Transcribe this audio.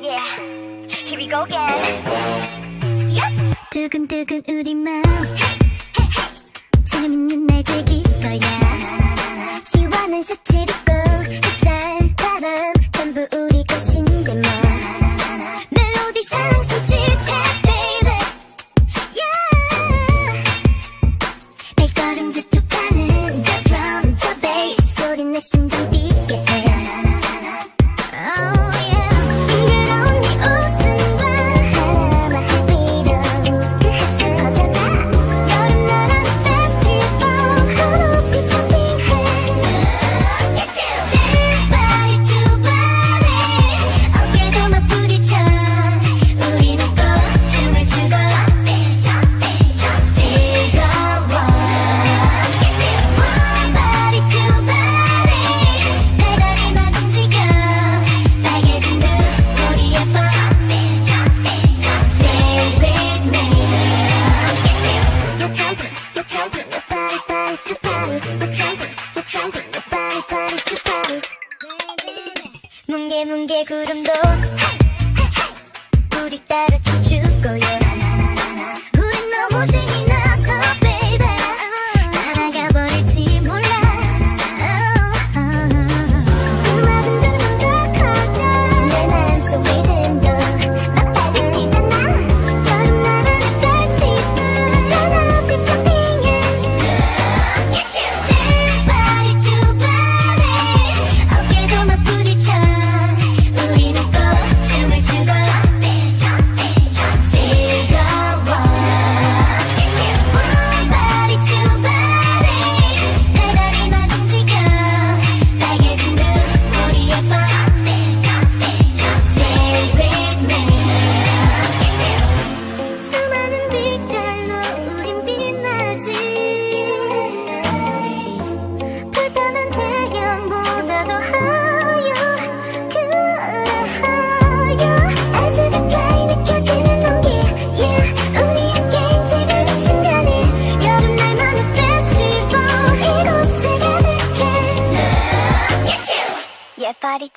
Yeah, here we go again. Yep. 두근두근 우리 마음. 재밌는 날 즐길 거야. 시원한 셔틀이 뭉게 뭉게 구름도 우리 따라 춤출 거야. 우린 너무 신이